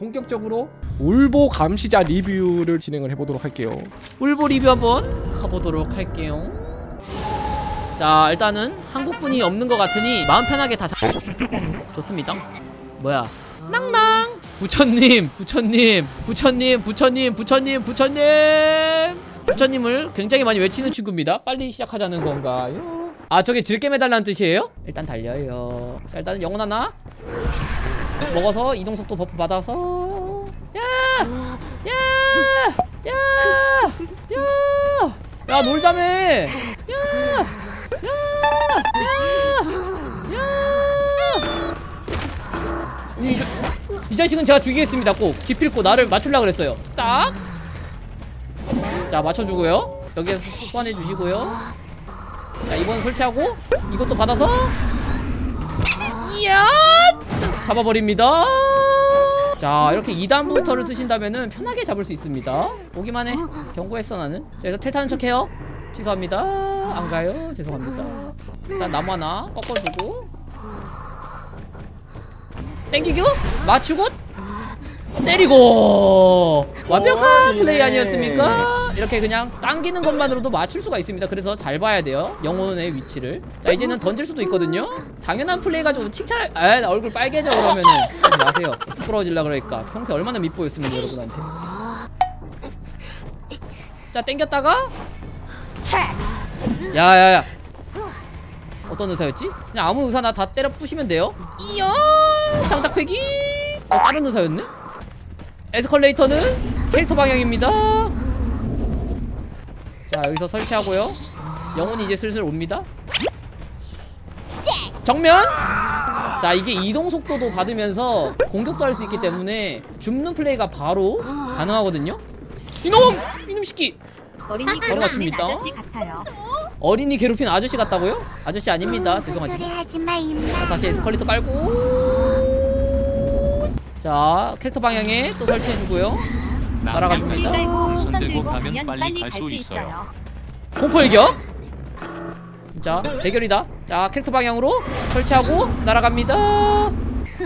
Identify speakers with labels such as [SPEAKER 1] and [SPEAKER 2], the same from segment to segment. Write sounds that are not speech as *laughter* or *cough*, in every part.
[SPEAKER 1] 본격적으로 울보 감시자 리뷰를 진행을 해보도록 할게요.
[SPEAKER 2] 울보 리뷰 한번 가보도록 할게요. 자 일단은 한국분이 없는 것 같으니 마음 편하게 다 잡... 좋습니다. 뭐야? 낭낭 부처님 부처님 부처님 부처님 부처님 부처님 부처님을 굉장히 많이 외치는 친구입니다. 빨리 시작하자는 건가요? 아 저게 질게 매달라는 뜻이에요? 일단 달려요. 자 일단은 영혼 하나 먹어서 이동 속도 buff 받아서 야! 야! 야! 야! 야 놀자며! 야! 야! 야! 야! 이, 자식은 제가 죽이겠습니다 꼭 기필코 나를 맞추려고 그랬어요 싹! 자 맞춰주고요 여기에서 소환해 주시고요 자 이번 설치하고 이것도 받아서 이야! 잡아버립니다. 자 이렇게 2단 부스터를 쓰신다면은 편하게 잡을 수 있습니다. 오기만 해. 경고했어 나는. 자 여기서 텔 타는 척해요. 취소합니다. 안 가요. 죄송합니다. 일단 나무 하나 꺾어주고. 땡기고 맞추고 때리고. 완벽한 플레이 아니었습니까? 이렇게 그냥 당기는 것만으로도 맞출 수가 있습니다. 그래서 잘 봐야 돼요. 영혼의 위치를. 자 이제는 던질 수도 있거든요. 당연한 플레이 가지고 칭찬 아 얼굴 빨개져 그러면은 마세요. 부끄러워질라 그러니까. 평소에 얼마나 밉보였으면 여러분한테? 자 땡겼다가? 야야야. 어떤 의사였지? 그냥 아무 의사나 다 때려 부시면 돼요? 이야 장작 패기. 어 다른 의사였네? 에스컬레이터는 캐릭터 방향입니다 자 여기서 설치하고요 영혼이 이제 슬슬 옵니다 정면 자 이게 이동 속도도 받으면서 공격도 할 수 있기 때문에 줍는 플레이가 바로 가능하거든요 이놈! 이놈 새끼
[SPEAKER 3] 어린이. 괴롭히는 아저씨 같아요.
[SPEAKER 2] 어린이 괴롭힌 아저씨 같다고요? 아저씨 아닙니다 죄송하지만
[SPEAKER 3] 하지마 임마.
[SPEAKER 2] 다시 에스컬레이터 깔고 자 캐릭터 방향에 또 설치해주고요 날아가
[SPEAKER 3] 길
[SPEAKER 2] 줍니다.
[SPEAKER 3] 깔고 풍선
[SPEAKER 4] 들고 가면
[SPEAKER 3] 가면
[SPEAKER 4] 빨리
[SPEAKER 3] 빨리
[SPEAKER 4] 갈
[SPEAKER 3] 갈
[SPEAKER 4] 수
[SPEAKER 3] 수
[SPEAKER 4] 있어요.
[SPEAKER 3] 있어요.
[SPEAKER 2] 공포 일격? 자 대결이다. 자 캐릭터 방향으로 설치하고 날아갑니다.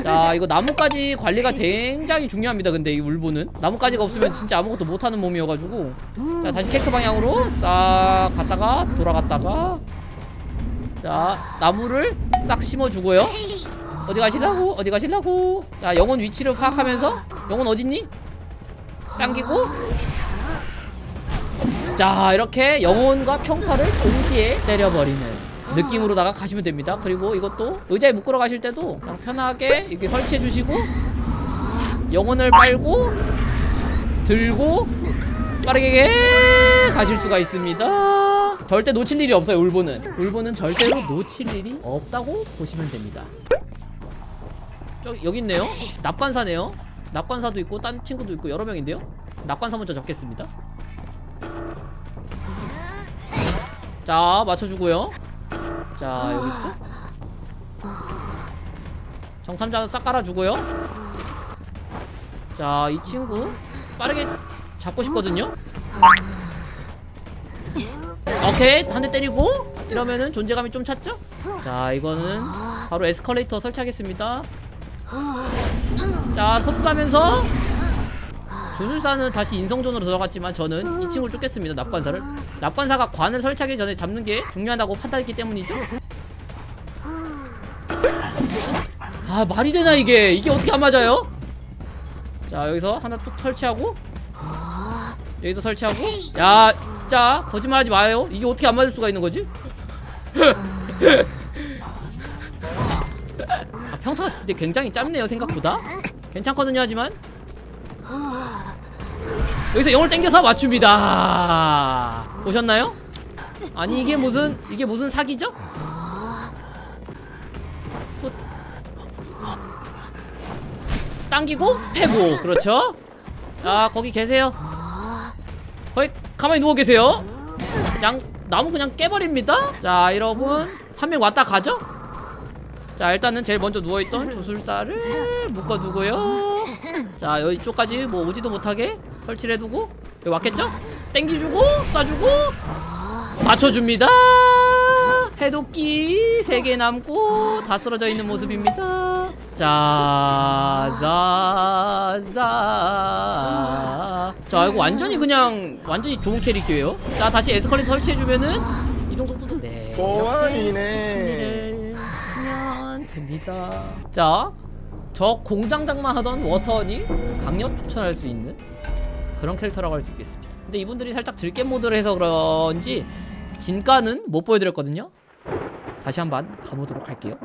[SPEAKER 2] 자 이거 나뭇가지 관리가 굉장히 중요합니다 근데 이 울보는 나뭇가지가 없으면 진짜 아무것도 못하는 몸이어가지고. 자 다시 캐릭터 방향으로 싹 갔다가 돌아갔다가. 자 나무를 싹 심어주고요. 어디 가시려고? 어디 가시려고? 자 영혼 위치를 파악하면서. 영혼 어딨니 당기고. 자 이렇게 영혼과 평타를 동시에 때려버리는 느낌으로다가 가시면 됩니다. 그리고 이것도 의자에 묶으러 가실 때도 그냥 편하게 이렇게 설치해 주시고 영혼을 빨고 들고 빠르게 가실 수가 있습니다. 절대 놓칠 일이 없어요 울보는. 울보는 절대로 놓칠 일이 없다고 보시면 됩니다. 저 여기 있네요. 납관사네요 납관사도 있고 딴 친구도 있고 여러 명인데요? 납관사 먼저 적겠습니다. 자 맞춰주고요. 자 여기 있죠? 정탐자 싹 깔아주고요. 자 이 친구 빠르게 잡고 싶거든요. 오케이 한 대 때리고 이러면은 존재감이 좀 찼죠? 자 이거는 바로 에스컬레이터 설치하겠습니다 자 섭수하면서 주술사는 다시 인성존으로 들어갔지만 저는 이 친구를 쫓겠습니다 납관사를. 납관사가 관을 설치하기 전에 잡는 게 중요하다고 판단했기 때문이죠. 아 말이 되나 이게? 이게 어떻게 안 맞아요? 자 여기서 하나 뚝 설치하고 여기도 설치하고. 야 진짜 거짓말하지 마요. 이게 어떻게 안 맞을 수가 있는 거지? *laughs* 아, 평타가 근데 굉장히 짧네요 생각보다 괜찮거든요 하지만 여기서 영을 땡겨서 맞춥니다 보셨나요? 아니 이게 무슨 이게 무슨 사기죠? 또 당기고 패고 그렇죠? 자 거기 계세요 거기 가만히 누워 계세요 그냥 나무 그냥 깨버립니다 자 여러분 한 명 왔다 가죠? 자 일단은 제일 먼저 누워있던 주술사를 묶어두고요. 자 여기 쪽까지 뭐 오지도 못하게 설치를 해두고 여기 왔겠죠? 땡기주고 쏴주고 맞춰줍니다. 해독기 3개 남고 다 쓰러져 있는 모습입니다. 짜자자. 자 이거 완전히 그냥 완전히 좋은 캐릭이에요. 자 다시 에스컬레이터 설치해주면은 이동 속도도 네.
[SPEAKER 1] 고아이네.
[SPEAKER 2] 됩니다. 자저 공장장만 하던 워터니 강력 추천할 수 있는 그런 캐릭터라고 할 수 있겠습니다. 근데 이분들이 살짝 즐겜 모드를 해서 그런지 진가는 못 보여드렸거든요. 다시 한번 가보도록 할게요